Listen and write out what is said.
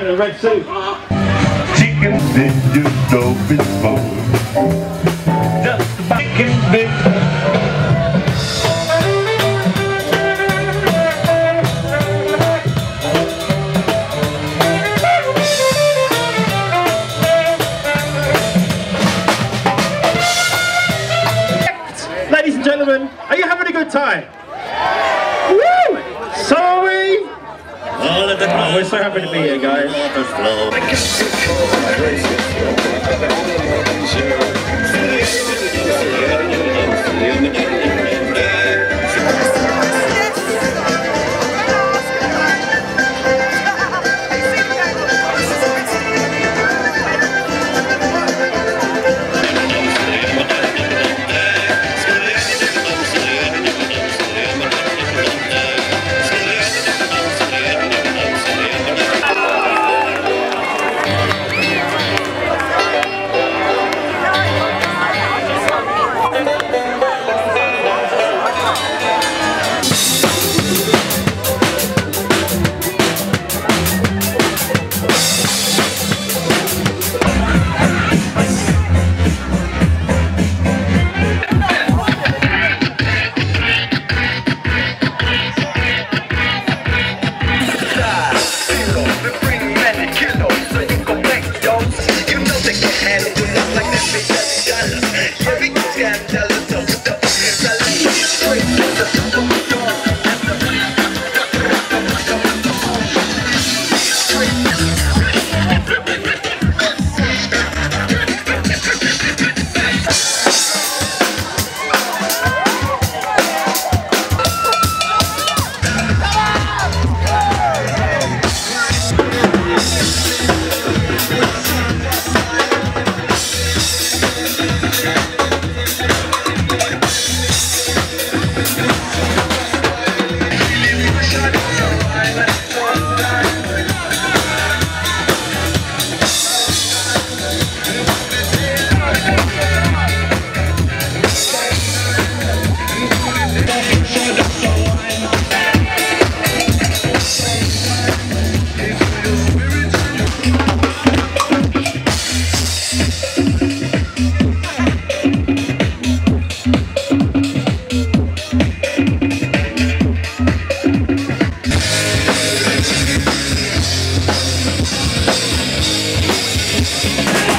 man in the red suit. Chicken in your stove is full. Just a chicken bit. Ladies and gentlemen, are you having a good time? Woo! So are we! All of the Oh, we're so happy to be here, guys. Thank